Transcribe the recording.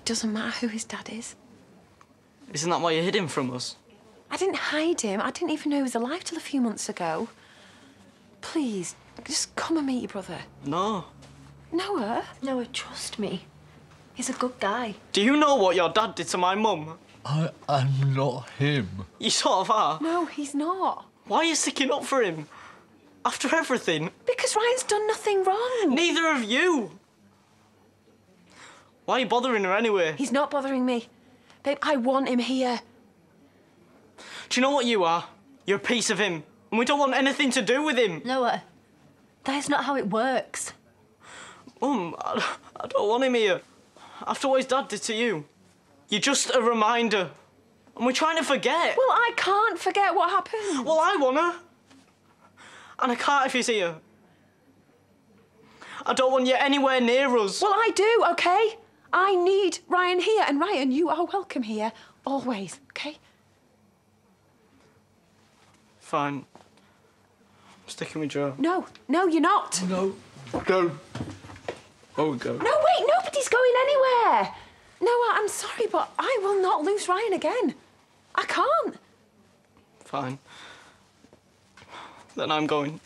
It doesn't matter who his dad is. Isn't that why you hid him from us? I didn't hide him. I didn't even know he was alive till a few months ago. Please, just come and meet your brother. No. Noah? Noah, trust me. He's a good guy. Do you know what your dad did to my mum? I am not him. You sort of are. No, he's not. Why are you sticking up for him? After everything? Because Ryan's done nothing wrong. Neither of you. Why are you bothering her anyway? He's not bothering me. Babe, I want him here. Do you know what you are? You're a piece of him. And we don't want anything to do with him. Noah, that is not how it works. Mum, I, I don't want him here. After what his dad did to you. You're just a reminder. And we're trying to forget. Well, I can't forget what happened. Well, I wanna. And I can't if he's here. I don't want you anywhere near us. Well, I do, okay? I need Ryan here. And Ryan, you are welcome here, always, okay? Fine. I'm sticking with Joe. No, no, you're not. No, don't. Oh, go. No, wait, nobody's going anywhere. No, I'm sorry, but I will not lose Ryan again. I can't. Fine. Then I'm going.